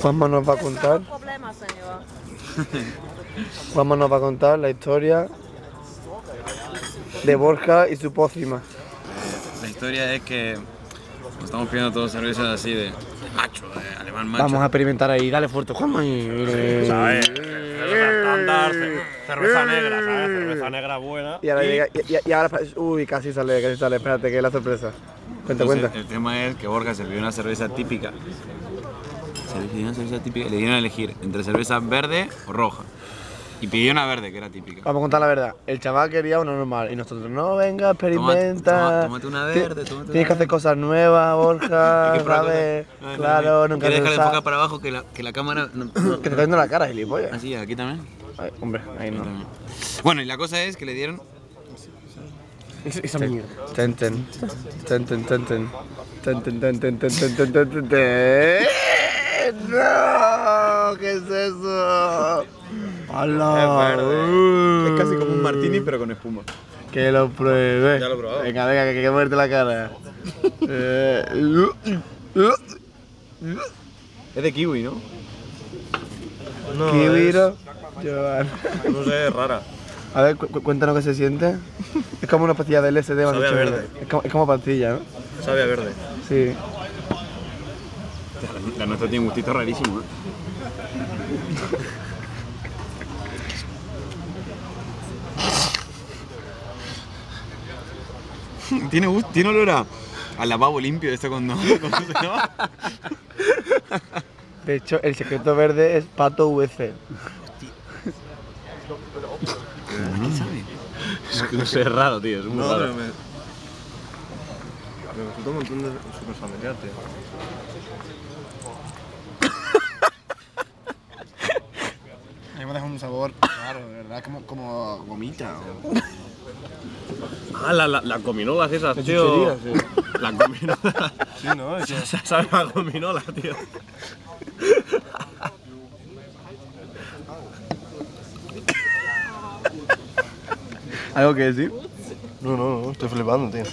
Juanma nos va a contar. problemas, señor. Juanma nos va a contar la historia de Borja y su pócima. La historia es que nos estamos pidiendo todos cervezas así de macho, de alemán macho. Vamos a experimentar ahí, dale fuerte, Juanma. Y... ¿Sabes? Cerveza estándar, ce- cerveza negra, ¿sabes? Cerveza negra buena. Y ahora, llega- y, y- y ahora, uy, casi sale, casi sale. Espérate, que es la sorpresa. Cuenta, Entonces, cuenta. El tema es que Borja se pidió una cerveza típica. Le pidió una cerveza típica. Le dieron a elegir entre cerveza verde o roja. Y pidió una verde, que era típica. Vamos a contar la verdad. El chaval quería una normal y nosotros, no, venga, experimenta. tómate una verde, tómate Tienes que una hacer cosas nuevas, Borja. No, no, Claro, no. nunca Que se deja de sabe. enfocar para abajo que la, que la cámara. Que te está viendo la cara, gilipollas. Así, aquí también. Ay, hombre, ahí no. Bueno, y la cosa es que le dieron. Esa mierda. Ten, ten. Ten, ten, ten, ten. Ten, ten, ten, ten, ten, ten, ten, ten, ten, ten. ¡No! ¿Qué es eso? ¡Hala! Uh. Es casi como un martini, pero con espuma. Que lo pruebe. Ya lo he probado. Venga, venga, que hay que moverte la cara. Eh, Es de kiwi, ¿no? No, Kiwi, es- ¿no? No sé, es rara. A ver, cu- cu- cuéntanos qué se siente. Es como una pastilla de LSD, Sabe a verde. Es como, es como pastilla, ¿no? Sabe a verde. Sí. La nuestra tiene un gustito rarísimo, ¿eh? tiene, tiene olor a, a lavabo limpio, esto cuando, cuando se lava. De hecho, el secreto verde es pato VC. No sé, es raro, tío, es muy No, raro. pero me. Me resulta un montón de súper familiar, tío. A mí me deja un sabor raro, de verdad, como, como gomita. Ah, la, la, las gominolas esas, tío. sí. Las gominolas. Sí, ¿no? Es que sabe a gominola, tío. ¿Algo que decir? No, no, no, estoy flipando, tío.